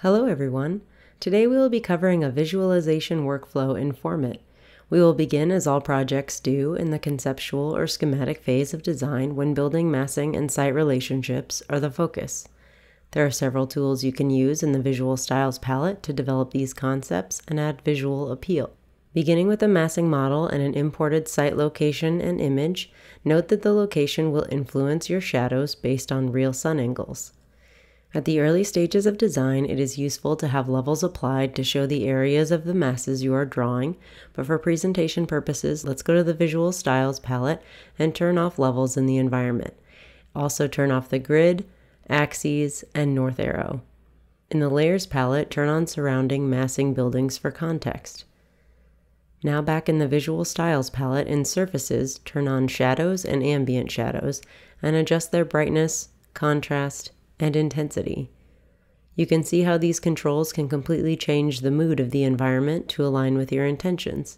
Hello everyone. Today we will be covering a visualization workflow in Formit. We will begin as all projects do in the conceptual or schematic phase of design when building massing and site relationships are the focus. There are several tools you can use in the Visual Styles palette to develop these concepts and add visual appeal. Beginning with a massing model and an imported site location and image, note that the location will influence your shadows based on real sun angles. At the early stages of design, it is useful to have levels applied to show the areas of the masses you are drawing, but for presentation purposes, let's go to the Visual Styles palette and turn off levels in the environment. Also turn off the grid, axes, and north arrow. In the Layers palette, turn on surrounding massing buildings for context. Now back in the Visual Styles palette in Surfaces, turn on Shadows and Ambient Shadows and adjust their brightness, contrast, and intensity. You can see how these controls can completely change the mood of the environment to align with your intentions.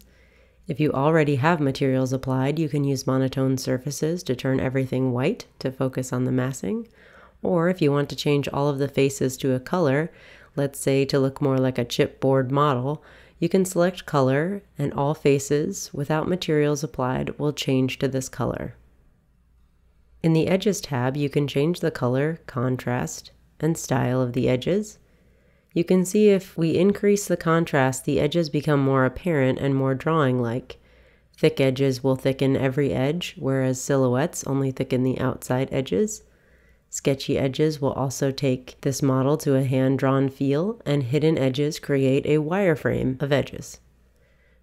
If you already have materials applied, you can use monotone surfaces to turn everything white to focus on the massing. Or if you want to change all of the faces to a color, let's say to look more like a chipboard model, you can select color and all faces without materials applied will change to this color. In the Edges tab, you can change the color, contrast, and style of the edges. You can see if we increase the contrast, the edges become more apparent and more drawing-like. Thick edges will thicken every edge, whereas silhouettes only thicken the outside edges. Sketchy edges will also take this model to a hand-drawn feel, and hidden edges create a wireframe of edges.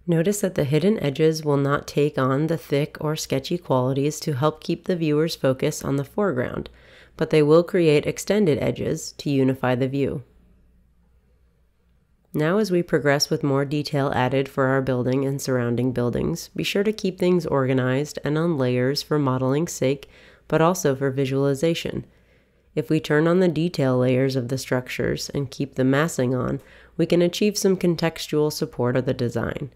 Notice that the hidden edges will not take on the thick or sketchy qualities to help keep the viewer's focus on the foreground, but they will create extended edges to unify the view. Now as we progress with more detail added for our building and surrounding buildings, be sure to keep things organized and on layers for modeling's sake, but also for visualization. If we turn on the detail layers of the structures and keep the massing on, we can achieve some contextual support of the design.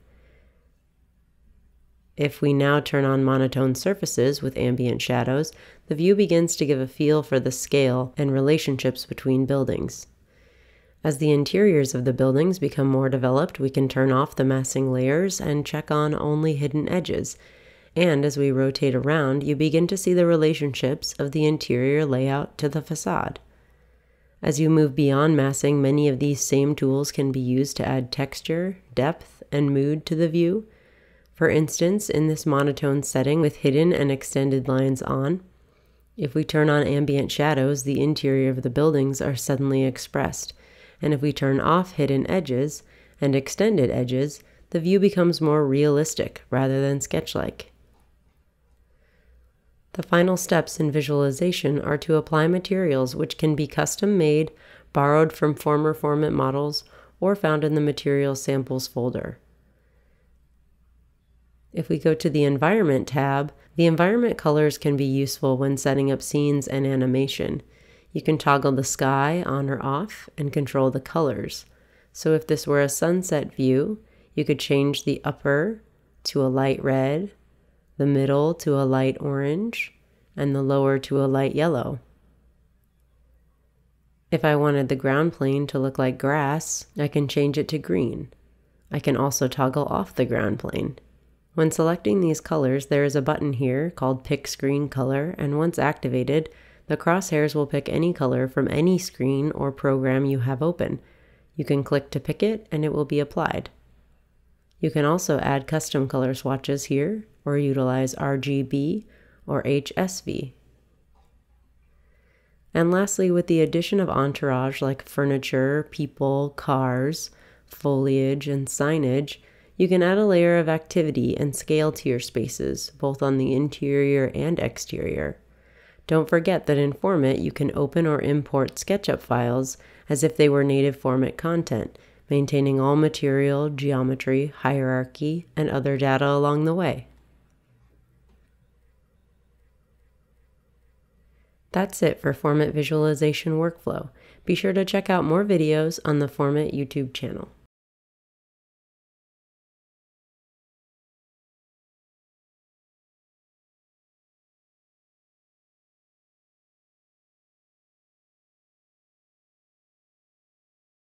If we now turn on monotone surfaces with ambient shadows, the view begins to give a feel for the scale and relationships between buildings. As the interiors of the buildings become more developed, we can turn off the massing layers and check on only hidden edges. And as we rotate around, you begin to see the relationships of the interior layout to the facade. As you move beyond massing, many of these same tools can be used to add texture, depth, and mood to the view. For instance, in this monotone setting with hidden and extended lines on, if we turn on ambient shadows, the interior of the buildings are suddenly expressed. And if we turn off hidden edges and extended edges, the view becomes more realistic rather than sketch-like. The final steps in visualization are to apply materials which can be custom made, borrowed from former FormIt models, or found in the Material Samples folder. If we go to the Environment tab, the environment colors can be useful when setting up scenes and animation. You can toggle the sky on or off and control the colors. So if this were a sunset view, you could change the upper to a light red, the middle to a light orange, and the lower to a light yellow. If I wanted the ground plane to look like grass, I can change it to green. I can also toggle off the ground plane. When selecting these colors, there is a button here called Pick Screen Color, and once activated, the crosshairs will pick any color from any screen or program you have open. You can click to pick it and it will be applied. You can also add custom color swatches here or utilize RGB or HSV. And lastly, with the addition of entourage like furniture, people, cars, foliage, and signage, you can add a layer of activity and scale to your spaces, both on the interior and exterior. Don't forget that in Formit you can open or import SketchUp files as if they were native Formit content, maintaining all material, geometry, hierarchy, and other data along the way. That's it for Formit Visualization Workflow. Be sure to check out more videos on the Formit YouTube channel.